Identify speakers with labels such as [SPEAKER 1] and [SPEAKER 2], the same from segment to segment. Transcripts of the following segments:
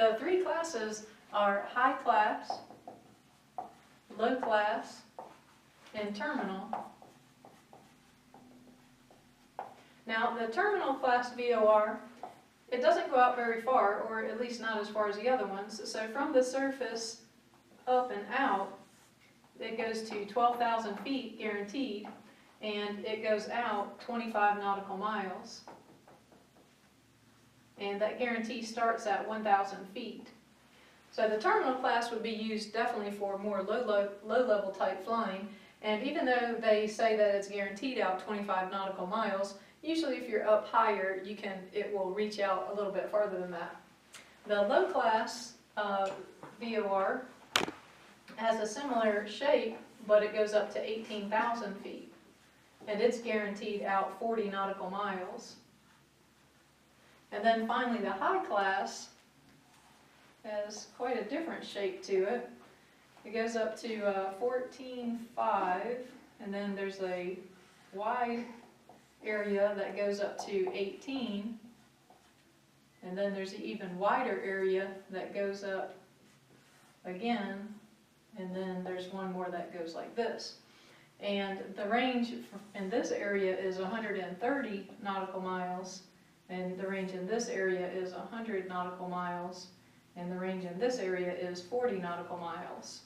[SPEAKER 1] the three classes are high class, low class, and terminal. Now, the terminal class VOR, it doesn't go out very far, or at least not as far as the other ones. So from the surface up and out, it goes to 12,000 feet guaranteed, and it goes out 25 nautical miles. And that guarantee starts at 1,000 feet. So the terminal class would be used definitely for more low, low, low level type flying. And even though they say that it's guaranteed out 25 nautical miles, usually if you're up higher, you can, it will reach out a little bit farther than that. The low class uh, VOR has a similar shape, but it goes up to 18,000 feet. And it's guaranteed out 40 nautical miles. And then finally, the high class has quite a different shape to it. It goes up to uh, 14.5, and then there's a wide area that goes up to 18, and then there's an even wider area that goes up again, and then there's one more that goes like this. And the range in this area is 130 nautical miles, and the range in this area is 100 nautical miles, and the range in this area is 40 nautical miles.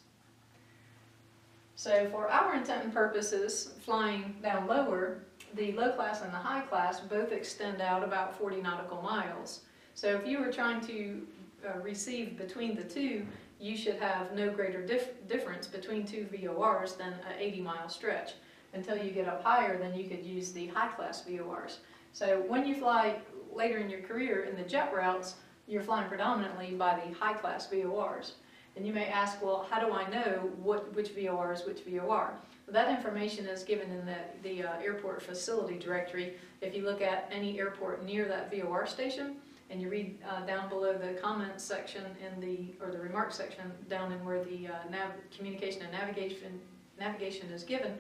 [SPEAKER 1] So for our intent and purposes, flying down lower, the low class and the high class both extend out about 40 nautical miles. So if you were trying to uh, receive between the two, you should have no greater dif difference between two VORs than an 80 mile stretch. Until you get up higher, then you could use the high class VORs. So when you fly later in your career in the jet routes, you're flying predominantly by the high class VORs. And you may ask, well, how do I know what, which VOR is which VOR? Well, that information is given in the, the uh, airport facility directory. If you look at any airport near that VOR station, and you read uh, down below the comments section in the, or the remarks section down in where the uh, communication and navigation, navigation is given,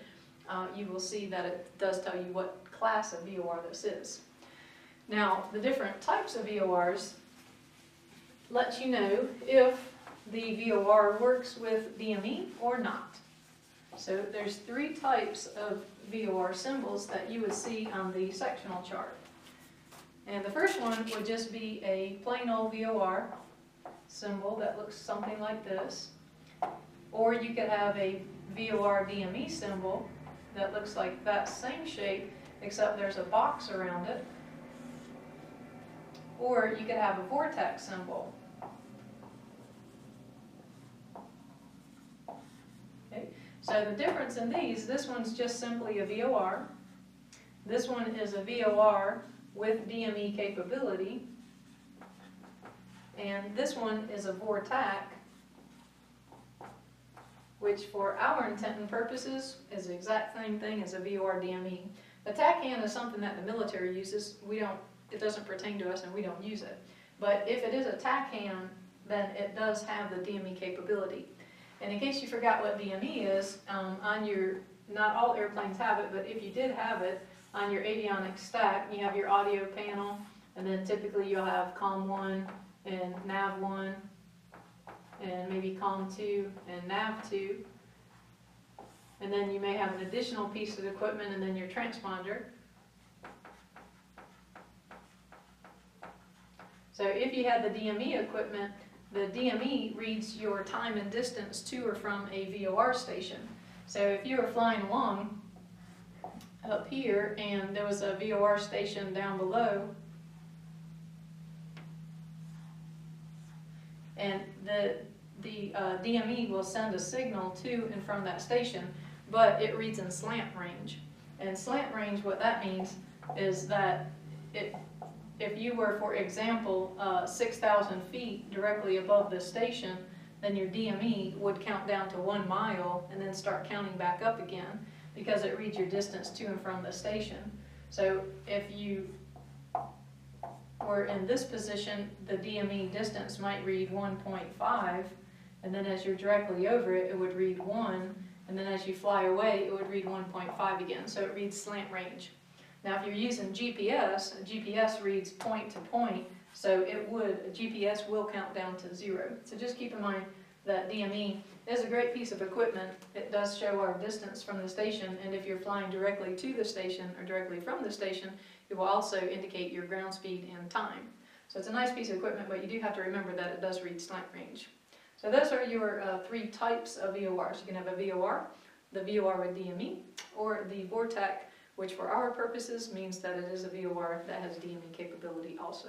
[SPEAKER 1] uh, you will see that it does tell you what class of VOR this is. Now, the different types of VORs let you know if the VOR works with DME or not. So there's three types of VOR symbols that you would see on the sectional chart. And the first one would just be a plain old VOR symbol that looks something like this. Or you could have a VOR DME symbol that looks like that same shape, except there's a box around it. Or you could have a VORTAC symbol. Okay, so the difference in these, this one's just simply a VOR. This one is a VOR with DME capability. And this one is a VORTAC, which for our intent and purposes is the exact same thing as a VOR DME. A TACAN is something that the military uses. We don't, it doesn't pertain to us and we don't use it. But if it is a TACAN, then it does have the DME capability. And in case you forgot what DME is, um, on your, not all airplanes have it, but if you did have it, on your avionics stack, you have your audio panel, and then typically you'll have COM1 and NAV1, and maybe COM2 and NAV2. And then you may have an additional piece of equipment and then your transponder. So if you had the DME equipment, the DME reads your time and distance to or from a VOR station. So if you were flying along up here and there was a VOR station down below. And the, the uh, DME will send a signal to and from that station, but it reads in slant range. And slant range, what that means is that it, if you were, for example, uh, 6,000 feet directly above the station, then your DME would count down to one mile and then start counting back up again because it reads your distance to and from the station. So if you were in this position, the DME distance might read 1.5, and then as you're directly over it, it would read 1, and then as you fly away, it would read 1.5 again, so it reads slant range. Now if you're using GPS, GPS reads point to point, So it would, GPS will count down to zero. So just keep in mind that DME is a great piece of equipment. It does show our distance from the station, and if you're flying directly to the station or directly from the station, it will also indicate your ground speed and time. So it's a nice piece of equipment, but you do have to remember that it does read slant range. So those are your uh, three types of VORs. You can have a VOR, the VOR with DME, or the VORTAC, which for our purposes means that it is a VOR that has DME capability also.